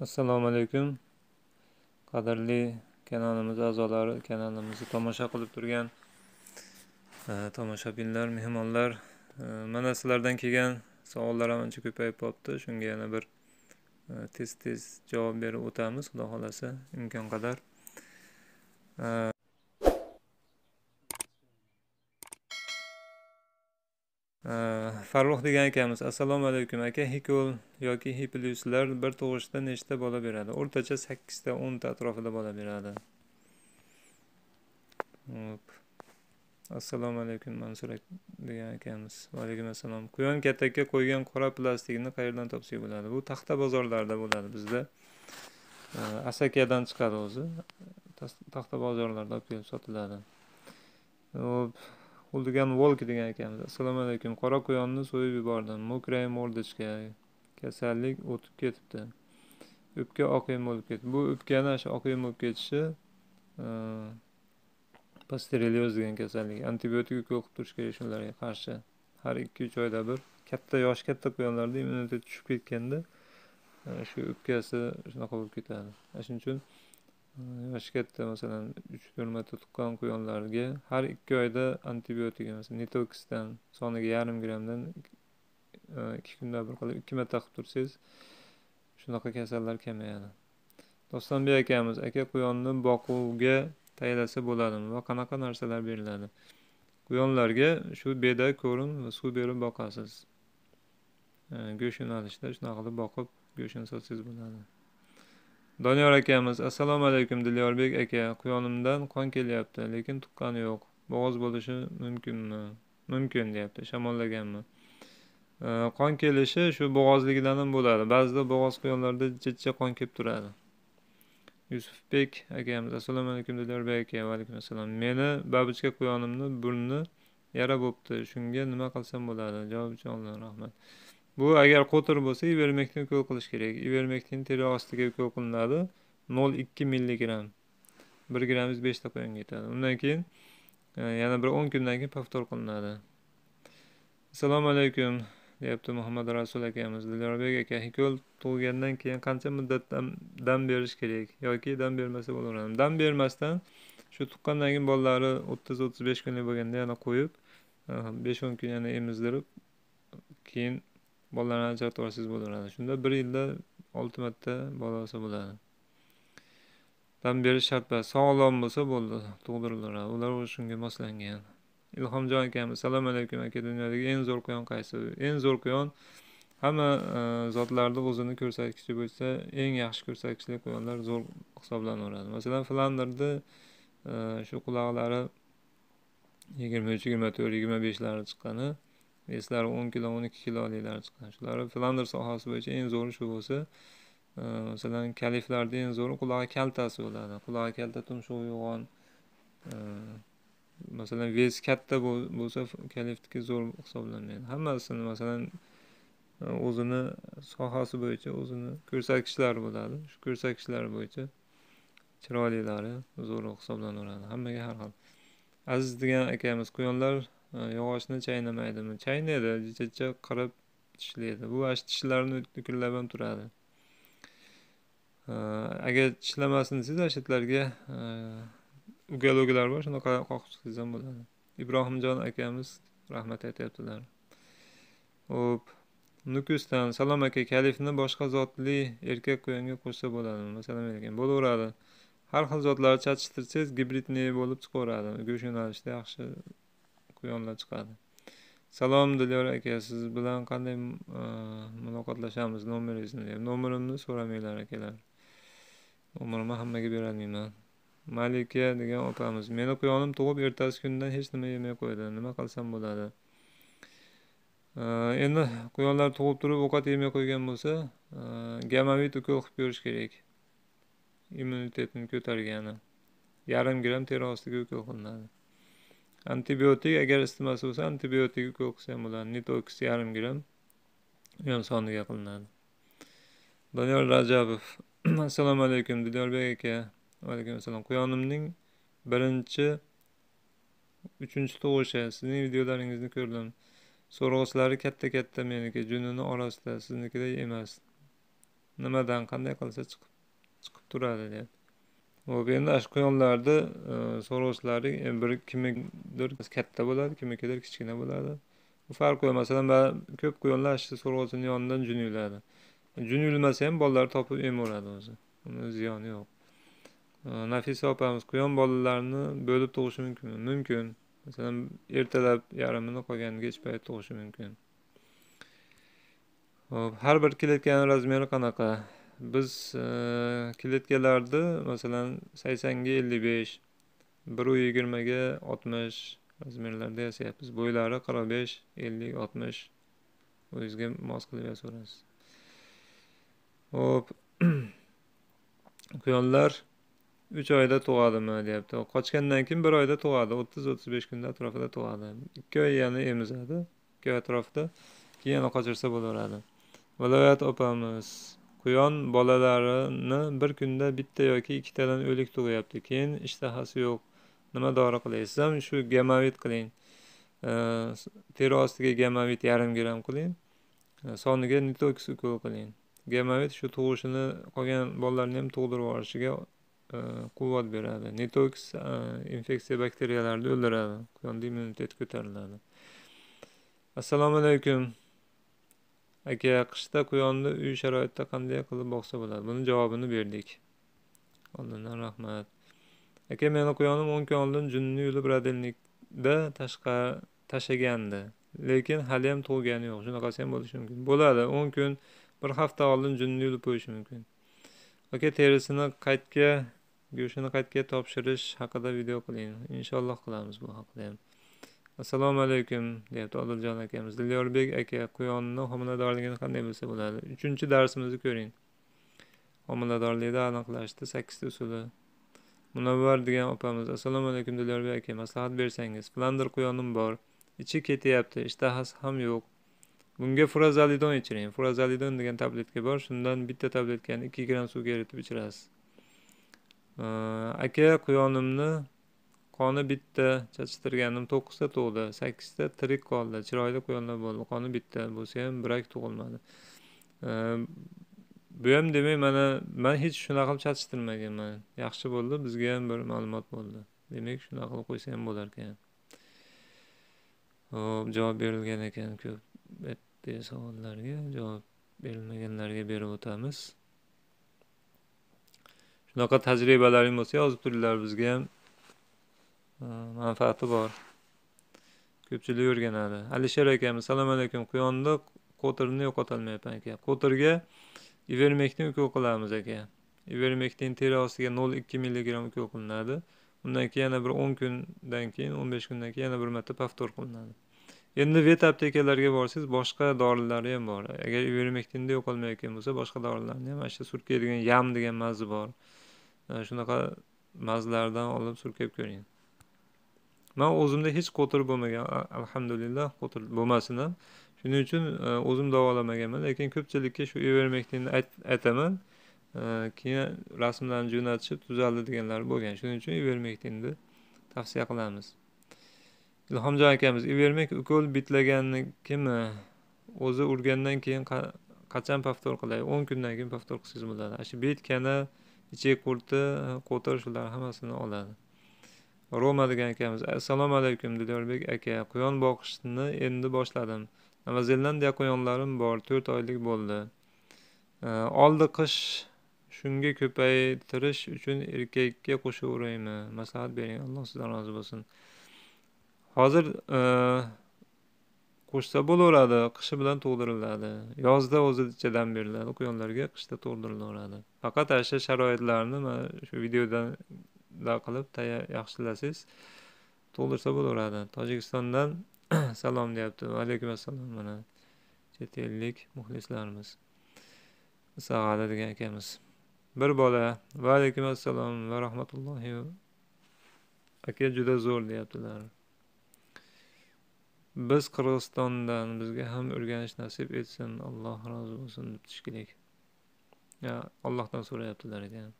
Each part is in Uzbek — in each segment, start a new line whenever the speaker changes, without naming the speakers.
assalomu alaykum. Qadrli kanalimiz a'zolari kanalimizni tomosha qilib turgan e, tomoshabinlar mehmonlar e, mana sizlardan kelgan savollar ham ancha ko'payib qolibdi. Shunga yana bir e, tez tez javob berib o'tamiz. Xudo xohlasa imkon qadar. Э, farruh degan akamiz assalomu alaykum aka. Hikol yoki hiplyuslar bir tug'ishda nechta bola beradi? O'rtacha sakkizta o'nta atrofida bola beradi. Assalomu alaykum mansur degan akamiz vaalaykum assalom. Quyon katakka qo'ygan qora plastikni qayerdan topsak bo'ladi? Bu taxta bozorlarda bo'ladi bizda. Asakadan chiqadi o'zi. Taxta bozorlarda olib kelib sotiladi. Hop Xuldigan Volk degan ekanlar assalomu alaykum. Qora quyonni so'yib yubordim. Mo'krayim mordочка kasallik o'tib ketibdi. O'pka oqim bo'lib ketdi. Bu o'pkani shu oqim bo'lib ketishi e, pasterelyoz degan kasallik. Antibiotik ukol qilib turish kerak shularga qarshi. Har ikki uch oyda bir katta yoshi katta quyonlarda immunitet tushib ketganda e, shu o'pkasi shunaqa bo'lib ketadi. Shuning uchun yoshi katta masalan uch to'rt marta tuqqan quyonlarga har ikki oyda antibiotik masalan nitoksdan soniga yarim grammdan ikki e, kunda bir qilib ikki marta qilib tursangiz shunaqa kasallar kamayadi. Dostonbek akamiz aka quyonni boquvga tayyorlasa bo'ladimi va qanaqa narsalar beriladi? Quyonlarga shu beda ko'rin va suv berib boqasiz. E, Go'sht yo'nalishida shunaqa qilib boqib go'shtini sotsangiz bo'ladi. Doniyor akamiz assalomu alaykum dilyorbek aka. Quyonimdan qon kelyapti lekin tuqqani yo'q. Bo'g'iz bo'lishi mumkinmi? Mumkin deyapti. Shamollaganmi? Qon kelishi shu bo'g'ozligidan ham bo'ladi. Ba'zida bo'g'oz quyonlarda jichcha qon kelib turadi. Yusufbek akamiz assalomu alaykum dilyorbek aka. Vaalaykum assalom meni babichka quyonimni burni yara bo'libdi shunga nima qilsam bo'ladi? Javob uchun oldin rahmat. Bu agar qo'tir bo'lsa ivermektin ukol qilish kerak. Ivermektin teri ostiga ukol qilinadi. Nol ikki milligramm bir grammingiz beshta quyonga yetadi. Undan keyin e, yana bir o'n kundan keyin повтор qilinadi. Assalomu alaykum deyapti muhammad rasul akamiz. Dilyorbek aka ukol tug'ilgandan keyin qancha muddatdan dam berish kerak? Yoki dam bermasa bo'laveradimi dam bermasdan shu tuqqandan keyin bolalari o'ttiz o'ttiz besh kunlik bo'lganda yana qo'yib e, besh o'n kun yana emizdirib keyin bolalarni ajratib yuborsangiz bo'laveradi shunda bir yilda olti marta bola olsa bo'ladi. Dam berish shart emas sog'lom bo'lsa bo'ldi tug'dirilaveradi ular shunga moslangan. Ilhomjon akamiz assalomu alaykum aka dunyodagi eng zo'r quyon qaysi? Eng zo'r quyon hamma e, o'zini ko'rsatkichi bo'yicha eng yaxshi ko'rsatkichli quyonlar zo'r hisoblanaveradi masalan flanderni e, shu quloqlari yigirma uch yigirma to'rt yigirma beshlari chiqqani veslari o'n kilo o'n ikki kiloliklar chiqqan shular flander sohasi bo'yicha eng zo'ri shu bo'lsa e, masalan kaliflarda eng zo'ri qulog'i kaltasi bo'ladi. Qulog'i kalta tumshug'i yo'g'on e, masalan vesi katta bo'lsa kalifniki zo'r hisoblanmaydi. Hammasini masalan e, o'zini sohasi bo'yicha o'zini ko'rsatkichlari bo'ladi. Shu ko'rsatkichlar bo'yicha chiroylilari zo'r hisoblanaveradi hammaga har xil. Aziz degan akamiz quyonlar yog'ochni chaynamaydimi chaynaydi jichcha qirib tishlaydi bu ana tishlarni dukurlab ham turadi agar tishlamasin desangiz ana shu yerlarga bor shunaqa qoqib chiqsangiz ham bo'ladi ibrohimjon akamiz rahmat aytyaptilar ho'p nukusdan salom aka kalifni boshqa zotli erkak quyonga qo'shsa bo'ladimi masalan bo'laveradi har xil zotlarni chatishtirsangiz gibridniy bo'lib chiqaveradi go'sht yo'nalishida yaxshi quyonlar chiqadi. Salom dilyor aka siz bilan qanday e, muloqotlashamiz? Nomeringizni nomerimni so'ramanglar akalar. Nomerimni hammaga berolmayman. Malika degan opamiz. Meni quyonim tug'ib ertasi kundan hech nima yemay qo'ydi. Nima qilsam bo'ladi? E, endi quyonlar tug'ib turib ovqat yemay qo'ygan bo'lsa gamovit gamavit ukol qilib ko'rish kerak. Immunitetini ko'targani. Yarim gramm teri ostiga ukol qilinadi. Antibiotik agar isitmasi bo'lsa antibiotik ukol qilsa ham bo'ladi. Nitoks yarim gramm u ham soniga qilinadi. Doniyor rajabov assalomu alaykum. Dilorbek aka vaalaykum assalom quyonimning birinchi uchinchi tug'ishi. Sizning videolaringizni ko'rdim. So'rg'ichlari katta katta meniki. Junini orasida siznikidek emas. Nimadan qanday qilsa chiqib chiqib turadi deyapti hop endi shu quyonlarni bir kimidir katta bo'ladi kimnikidir kichkina bo'ladi. Bu farq yo'q masalan ko'p quyonlar shu so'rg'ochini yonidan jun yuladi jun yulmasa ham bolalar topib emaveradi o'zi. Uni ziyoni yo'q. E, Nafisa opamiz quyon bolalarini bo'lib tug'ishi mumkin mumkin. Masalan ertalab yarmini qolgan kech payt tug'ishi mumkin. Hop har bir kelayotgan razmeri qanaqa? Biz e, kletkalarni masalan saksonga ellik besh bir yigirmaga oltmish razmerlarda yasayapmiz. Bo'ylari qirq besh ellik oltmish o'zingizga mos qilib yasaverasiz hop quyonlar uch oyda tug'adimi deyapti. Qochgandan keyin bir oyda tug'adi o'ttiz o'ttiz besh kunda atrofida tug'adi. Ikki oy yana emizadi ikki oy atrofida keyin yana qochirsa bo'laveradi. Viloyat opamiz quyon bolalarini bir kunda bitta yoki ikkitadan o'lik tug'yapti. Keyin ishtahasi yo'q. Nima dori qilay desam shu gamavit qiling. Teri ostiga gamavit yarim gramm qiling. Soniga nitoks ukol qiling. Gamavit shu tug'ishini qolgan bolalarni ham tug'dirib yuborishiga e, quvvat beradi. Nitoks e, infeksiya bakteriyalarni o'ldiradi. Quyonda immunitet ko'tariladi. Assalomu alaykum. Aka qishda quyonni uy sharoitida qanday qilib boqsa bo'ladi? Buni javobini berdik. Oldindan rahmat. Aka meni quyonim o'n kun oldin junni yulib radilnikda tashlagandi lekin haliyam tug'gani yo'q. Shunaqasi ham bo'lishi mumkin. Bo'ladi. O'n kun bir hafta oldin junni yulib qo'yishi mumkin. Aka terisini qaytga go'shtini qaytga topshirish haqida video qiling. Inshaalloh qilamiz bu haqida ham. Assalomu alaykum deyapti odiljon akamiz. Dilyorbek aka quyonni homiladorligini qanday bilsa bo'ladi? Uchinchi darsimizni ko'ring. Homiladorlikni aniqlashda sakkizta usuli. Munavvar degan opamiz assalomu alaykum dilyorbek aka maslahat bersangiz. Flandir quyonim bor. Ichi ketyapti ishtahasi ham yo'q. Bunga furazalidon ichiring. Furazalidon degan tabletka bor. Shundan bitta tabletkani ikki gramm suvga eritib ichirasiz. Aka quyonimni qoni bitta chachishtirganim to'qqizta tug'di sakkizta tirik qoldi chiroyli quyonlar bo'ldi qoni bitta bo'lsa ham birak tug'ilmadi. Bu ham demak mana man hech shunaqa qilib chatishtirmaganman yaxshi bo'ldi bizga ham bir ma'lumot bo'ldi. Demak shunaqa qilib qo'ysa ham bo'lar ekan. Ho'p javob berilgan ekan ko'p. Savollarga javob berilmaganlarga berib o'tamiz. Shunaqa tajribalaring bo'lsa yozib turinglar bizga ham manfaati bor. Ko'pchilik o'rganadi. Alisher akamiz assalomu alaykum quyonni qo'tirini yo'qotolmayapman aka qo'tirga ivermektin ukol qilamiz aka ivermektin teri ostiga nol ikki milligramm ukol qilinadi. Undan keyin yana bir o'n kundan keyin o'n besh kundan keyin yana bir marta повтор qilinadi. Endi vet aptekalarga borsangiz boshqa dorilari ham bor. Agar ivermektinda yo'qolmayotgan bo'lsa boshqa dorilarni ham. Mana shu surkaydigan yam degan mazi bor. Shunaqa mazlardan olib surkab ko'ring. Man o'zimda hech qo'tir bo'lmagan alhamdulillah qo'tir bo'lmasin ham shuning uchun e, o'zim davolamaganman lekin ko'pchilikka shu ivermektinni aytaman. E, keyin rasmlarni jo'natishib tuzaldi deganlar bo'lgan. Shuning uchun ivermektinni tavsiya qilamiz. Ilhomjon akamiz ivermek ukol bitlagannikimi o'zi urgandan keyin qachon повтор qilay o'n kundan keyin повтор qilsangiz bo'ladi. Shu betkani ichak qurti qo'tir shular hammasini oladi. Roma degan akamiz assalomu alaykum dilyorbek aka. Quyon boqishni endi boshladim. Nova zelandiya quyonlarim bor to'rt oylik bo'ldi. Oldi qish shunga ko'paytirish uchun erkakka qo'shaveraymi maslahat bering alloh sizdan rozi bo'lsin. Hozir e, qo'shsa bo'laveradi qishi bilan tug'diriladi yozda o'zi chidam beriladi quyonlarga qishda tug'dirilaveradi faqat ana shu sharoitlarni mana shu videodan qilib yaxshilasangiz to'ldirsa bo'laveradi. Tojikistondan salom deyapti. Vaalaykum assalom mana chet ellik muxlislarimiz. Sag'ada degan akamiz. Bir bola vaalaykum assalom va rahmatullohi aka juda zo'r deyaptilar. Biz qirg'izistondan bizga ham o'rganish nasib etsin. Alloh rozi bo'lsin deb shekilli allohdan so'rayaptilar ekan.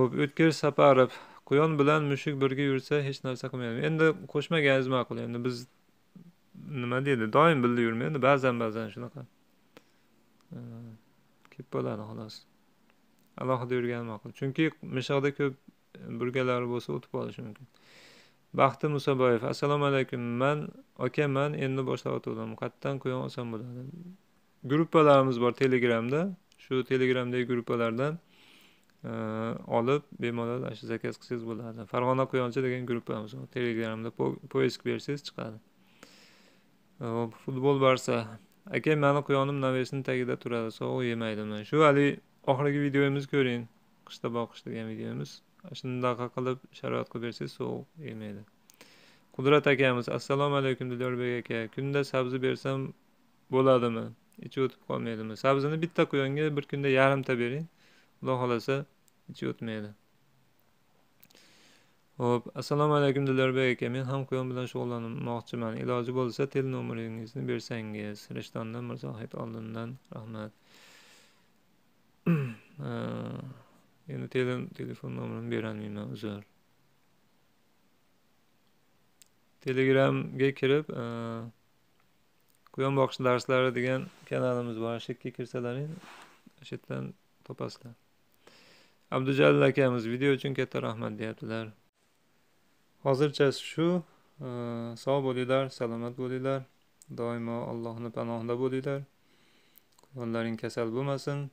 Ho'p o'tkir saparov quyon bilan mushuk birga yursa hech narsa qilmaydi endi qo'shmaganingiz ma'qul endi biz nima deydi? Doim birga yurmaydi ba'zan ba'zan shunaqa. Kelib bo'ladi xolos. Alohida yurgani ma'qul. Chunki mishoqda ko'p burgalari bo'lsa o'tib qolishi mumkin. Baxti musoboyev assalomu alaykum. Man aka man endi boshlab o'tgandim. Qayerdan quyon olsam bo'ladi? Gruppalarimiz bor telegramda. Shu telegramdagi gruppalardan olib bemalol shu zakaz qilsangiz bo'ladi farg'ona quyoncha degan gruppamiz bor telegramda poisk bersangiz chiqadi. Hop futbol barsa. Aka mani quyonim navesini tagida turadi sovuq yemaydimi shu haligi oxirgi videomizni ko'ring. Qishda boqish degan videomiz. Shunaqa qilib sharoit qilib bersangiz sovuq yemaydi. Qudrat akamiz assalomu alaykum dilorbek aka. Kunda sabzi bersam bo'ladimi? Ichi o'tib qolmaydimi? Sabzini bitta quyonga bir kunda yarimta bering. Xudo xohlasa ichi o'tmaydi. Ho'p assalomu alaykum dilyorbek aka. Men ham quyon bilan shug'ullanmoqchiman. Iloji bo'lsa tel nomeringizni bersangiz. Rishtondan mirzohid oldindan rahmat. Endi telefon nomerimni berolmayman uzr. Telegramga kirib quyon boqish darslari degan kanalimiz bor. Shu yerga kirsalaring o'sha yerdan topasizlar abdujalil akamiz video uchun katta rahmat deyaptilar. Hozircha shu e, sog' bo'linglar salomat bo'linglar. Doimo allohni panohida bo'linglar. Quyonlaring kasal bo'lmasin.